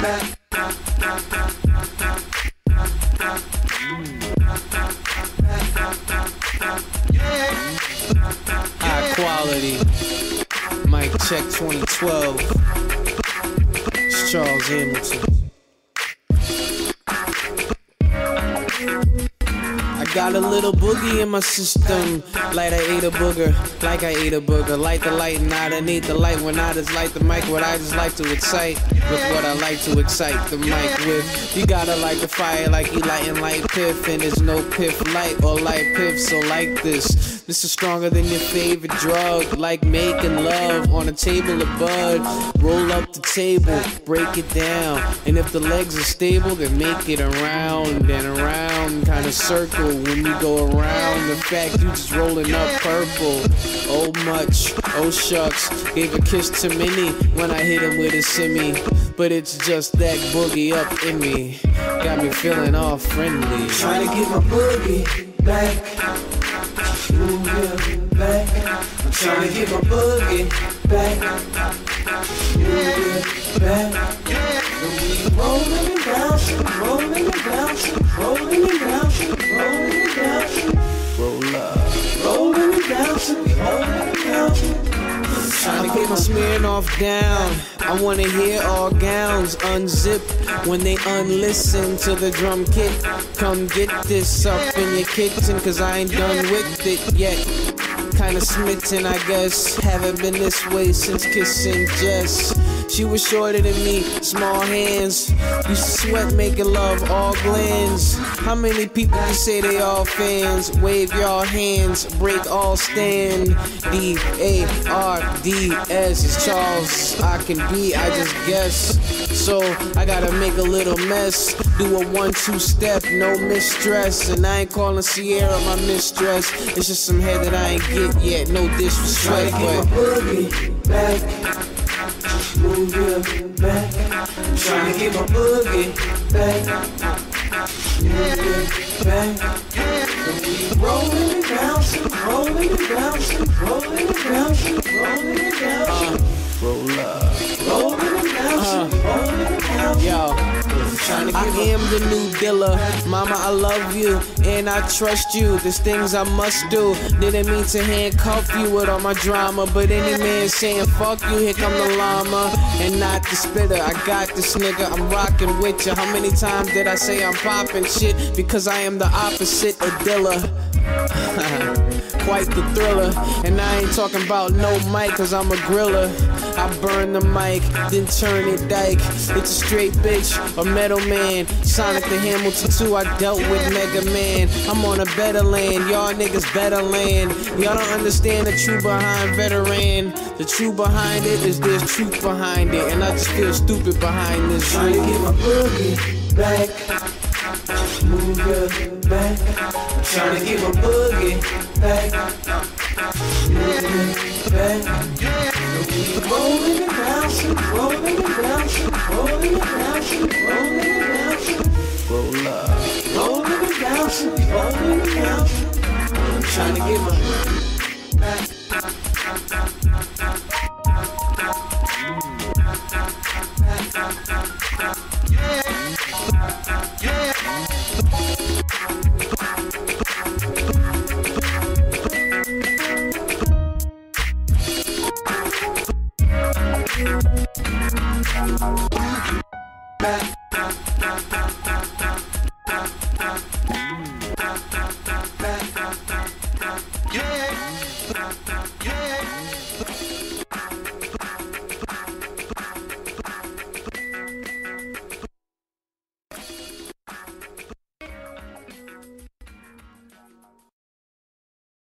High quality. Mic check 2012. It's Charles Hamilton. Got a little boogie in my system, like I ate a booger, like I ate a booger. Light the light and I need the light when I just light the mic. What I just like to excite with what I like to excite the mic with. You gotta light the fire like you lighting light piff, and there's no piff light or light piff. So like this. This is stronger than your favorite drug, like making love on a table of bud. Roll up the table, break it down, and if the legs are stable, then make it around and around, kind of circle when you go around. The fact you just rolling up purple, oh much, oh shucks. Gave a kiss to many when I hit him with a simi, but it's just that boogie up in me, got me feeling all friendly. Trying to get my boogie back. Move your back. I'm trying to get my boogie back. Move your back. Rolling rolling rolling rolling. Roll up. Rolling rolling to my smearing off down. I wanna hear all gowns unzip when they unlisten to the drum kit. Come get this up in your kitchen, cause I ain't done with it yet. Kinda smitten, I guess. Haven't been this way since kissing Jess. She was shorter than me, small hands. To sweat making love, all glands. How many people you say they all fans? Wave your hands, break all stand. D A R D S is Charles. I can be, I just guess. So I gotta make a little mess. Do a one two step, no mistress. And I ain't calling Sierra my mistress. It's just some head that I ain't get yet. No disrespect, but. boogie back. Move your back. Trying to get my boogie back. Move your back. Rolling and bouncing, rolling and bouncing, rolling and bouncing, rolling and bouncing, I am the new dealer. Mama, I love you and I trust you. There's things I must do. Didn't mean to handcuff you with all my drama. But any man saying fuck you, here come the llama. And not the spitter. I got this nigga. I'm rocking with you. How many times did I say I'm popping shit? Because I am the opposite of Dilla. Quite the thriller. And I ain't talking about no mic, cause I'm a griller. I burn the mic, then turn it dyke. It's a straight bitch, a metal man. Sonic the Hamilton 2, I dealt with Mega Man. I'm on a better land, y'all niggas better land. Y'all don't understand the truth behind veteran. The truth behind it is there's truth behind it. And I just feel stupid behind this Trying to get my boogie back. Your back. I'm trying to get my boogie back. Your back. Rolling and bouncing, rolling and bouncing, rolling and bouncing, rolling and bouncing, Roll up. rolling and bouncing, rolling and bouncing. I'm trying to get my back.